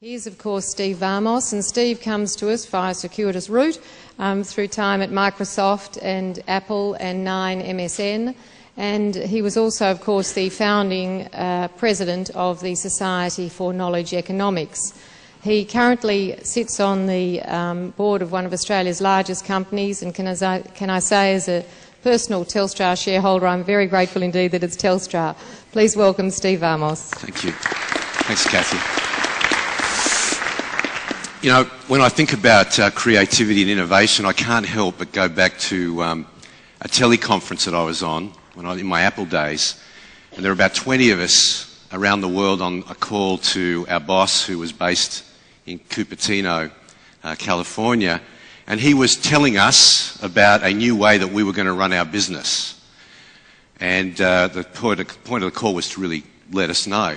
is, of course, Steve Vamos, and Steve comes to us via circuitous route um, through time at Microsoft and Apple and ninemsn. And he was also, of course, the founding uh, president of the Society for Knowledge Economics. He currently sits on the um, board of one of Australia's largest companies, and can I, can I say, as a personal Telstra shareholder, I'm very grateful indeed that it's Telstra. Please welcome Steve Vamos. Thank you. Thanks, Kathy. You know, when I think about uh, creativity and innovation, I can't help but go back to um, a teleconference that I was on when I, in my Apple days. And there were about 20 of us around the world on a call to our boss who was based in Cupertino, uh, California. And he was telling us about a new way that we were going to run our business. And uh, the point of, point of the call was to really let us know.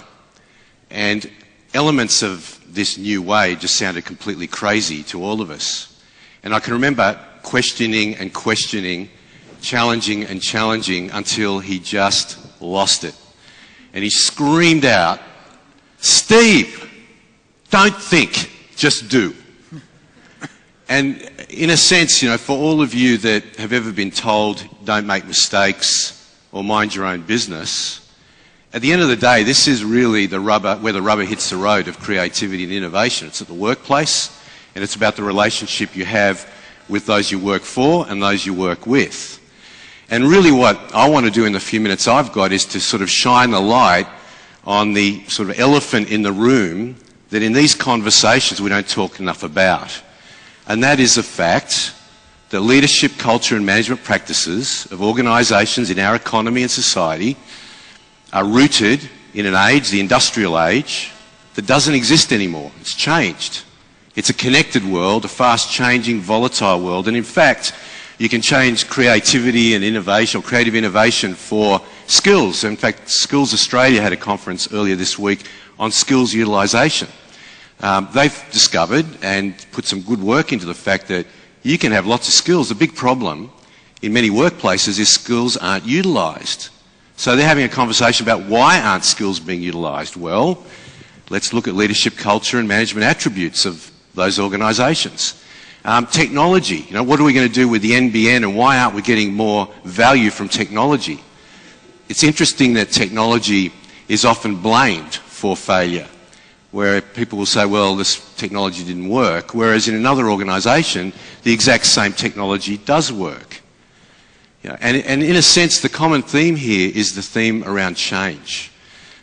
And elements of this new way just sounded completely crazy to all of us. And I can remember questioning and questioning, challenging and challenging until he just lost it. And he screamed out, Steve, don't think, just do. And in a sense, you know, for all of you that have ever been told don't make mistakes or mind your own business, at the end of the day, this is really the rubber, where the rubber hits the road of creativity and innovation. It's at the workplace, and it's about the relationship you have with those you work for and those you work with. And really what I want to do in the few minutes I've got is to sort of shine the light on the sort of elephant in the room that in these conversations we don't talk enough about. And that is the fact that leadership, culture and management practices of organisations in our economy and society are rooted in an age, the industrial age, that doesn't exist anymore. It's changed. It's a connected world, a fast changing, volatile world. And in fact, you can change creativity and innovation or creative innovation for skills. In fact, Skills Australia had a conference earlier this week on skills utilisation. Um, they've discovered and put some good work into the fact that you can have lots of skills. The big problem in many workplaces is skills aren't utilised. So they're having a conversation about why aren't skills being utilised? Well, let's look at leadership culture and management attributes of those organisations. Um, technology, you know, what are we going to do with the NBN and why aren't we getting more value from technology? It's interesting that technology is often blamed for failure, where people will say, well, this technology didn't work, whereas in another organisation, the exact same technology does work. And, and in a sense, the common theme here is the theme around change.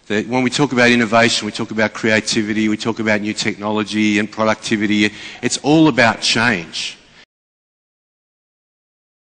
That when we talk about innovation, we talk about creativity, we talk about new technology and productivity, it's all about change.